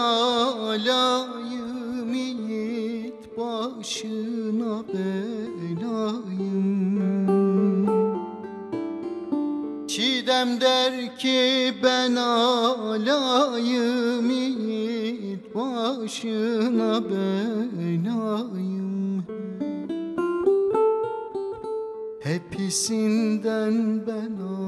alayım yiğit başına belayım. Çiğdem der ki ben alayım yiğit başına belayım. Hepsinden ben alayım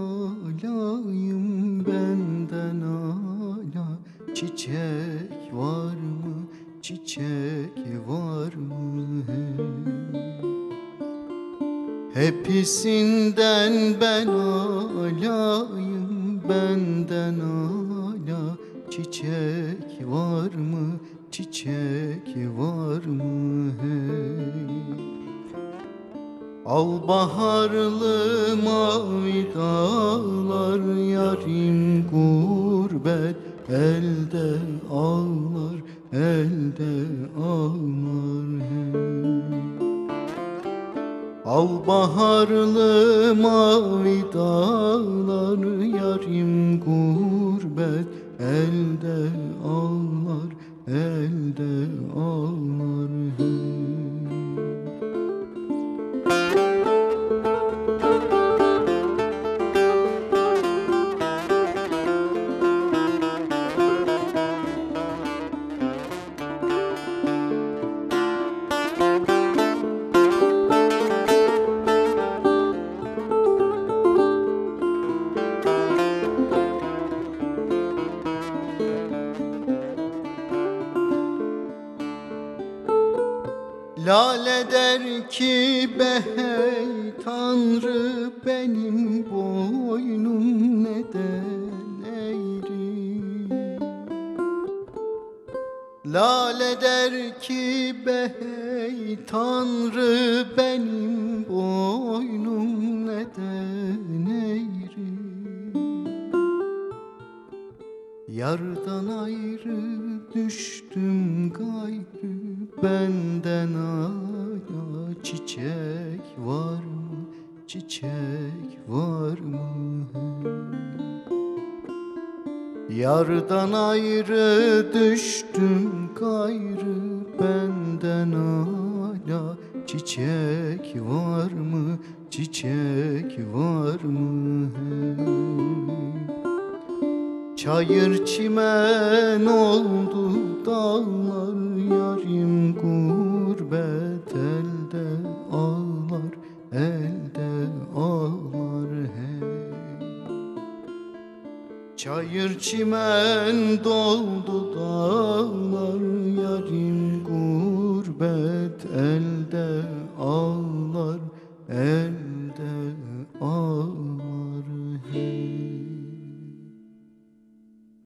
Çiçek var mı? Çiçek var mı? Hepsinden ben alayım benden ala. Çiçek var mı? Çiçek var mı? Hey Al baharlı mavi dağlar yarim gurbet ağlar elde ağlar hey. Al baharlı mavi dağlar yarim gurbet elde ağlar elde ağlar Lale ki behey Tanrı benim boynum neden eğri? Lale der ki behey Tanrı benim boynum Yardan ayrı düştüm gayrı Benden hala çiçek var mı? Çiçek var mı? Yardan ayrı düştüm gayrı Benden hala çiçek var mı? Çiçek var mı Çayır çimen oldu dağlar Yarim gurbet elde ağlar Elde ağlar hey Çayır çimen doldu dağlar Yarim gurbet elde ağlar Elde ağlar hey